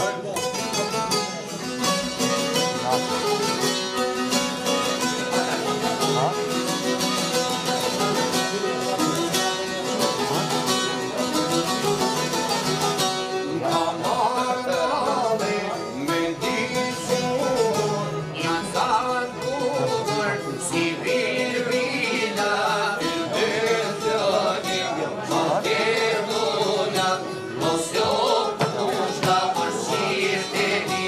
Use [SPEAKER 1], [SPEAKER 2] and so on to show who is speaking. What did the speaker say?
[SPEAKER 1] Lord. see if it